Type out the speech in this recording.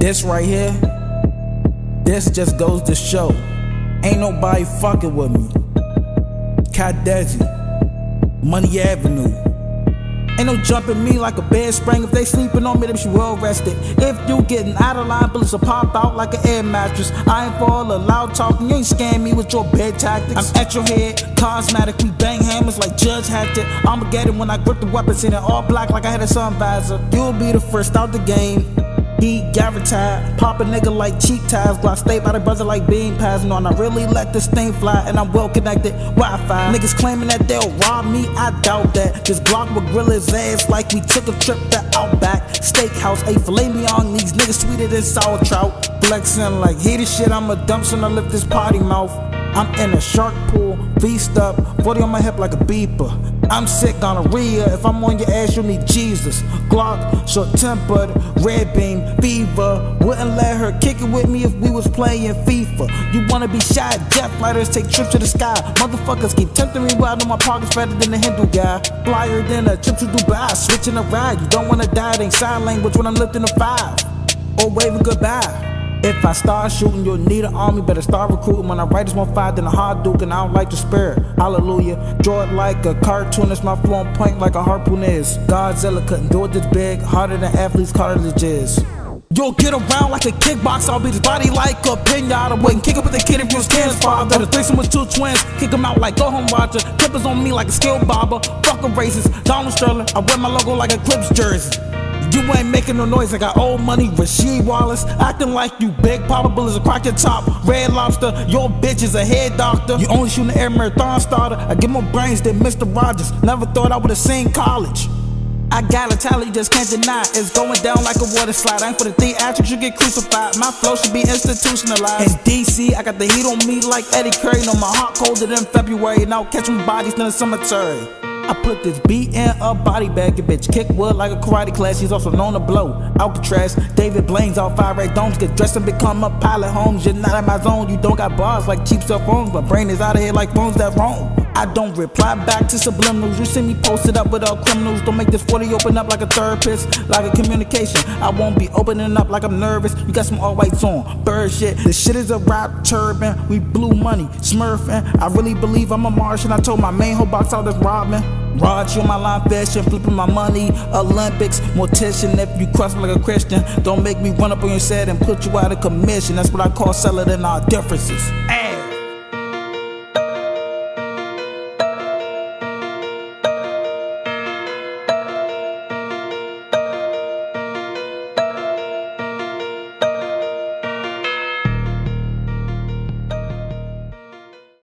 This right here, this just goes to show. Ain't nobody fucking with me. Kai Dezzy, Money Avenue. Ain't no jumping me like a bed spring. If they sleeping on me, they should well rested. If you getting out of line, bullets will pop out like an air mattress. I ain't for all the loud talking. You ain't scam me with your bed tactics. I'm at your head, cosmetic. We bang hammers like Judge Hatchett. I'ma get it when I grip the weapons in it all black like I had a sun visor. You'll be the first out the game. He guaranteed, pop a nigga like cheap ties. Glock stay by the brother like bean pies. No, and I really let this thing fly, and I'm well connected. Wi-Fi. Niggas claiming that they'll rob me, I doubt that. This Glock will grill his ass like we took a trip to Outback Steakhouse. A filet mignon, these niggas sweeter than sour trout. Flexing like heated shit, I'm a dump, so I lift this potty mouth. I'm in a shark pool, feast up, 40 on my hip like a beeper. I'm sick gonorrhea, if I'm on your ass, you need Jesus. Glock, short tempered, red beam, fever. Wouldn't let her kick it with me if we was playing FIFA. You wanna be shot, jet fighters take trips to the sky. Motherfuckers keep tempting me, well, I know my pocket's better than the Hindu guy. Flyer than a trip to Dubai, switching a ride. You don't wanna die, it ain't sign language when I'm lifting a five. Or waving goodbye. If I start shooting, you'll need an army. Better start recruiting. When I write, it's more fire than a hard duke, and I don't like to spare. Hallelujah. Draw it like a cartoonist. My flow on point like a harpoon is. Godzilla couldn't do it this big. Harder than athletes' cartilages. You'll get around like a kickbox. I'll beat his body like a pinata. Wouldn't kick up with the kid if you was can's father. The threesome with two twins. Kick him out like go home Roger. Clippers on me like a skill barber. Fuck a racist. Donald Sterling. I wear my logo like a Clips jersey. You ain't making no noise, I got old money, Rasheed Wallace. Acting like you big, probable as a crack your top. Red lobster, your bitch is a head doctor. You only shoot an air marathon starter. I get more brains than Mr. Rogers. Never thought I would've seen college. I got a talent, you just can't deny. It's going down like a water slide. I ain't for the theatrics, you get crucified. My flow should be institutionalized. In DC, I got the heat on me like Eddy Curry. No, my heart colder than February. Now catching bodies in the cemetery. I put this beat in a body bag, your bitch kick wood like a karate class. He's also known to blow. Alcatraz, David Blaine's all fire red domes. Get dressed and become a pilot. Homes, you're not in my zone. You don't got bars like cheap cell phones, but brain is out of here like phones that roam. I don't reply back to subliminals. You see me posted up with all criminals. Don't make this 40 open up like a therapist, like a communication. I won't be opening up like I'm nervous. You got some all whites on, bird shit. This shit is a rap turban. We blue money, smurfing. I really believe I'm a Martian. I told my main whole box out this robbing. You on my line fashion, flipping my money. Olympics, mortician. If you cross me like a Christian, don't make me run up on your set and put you out of commission. That's what I call selling in our differences. Ay.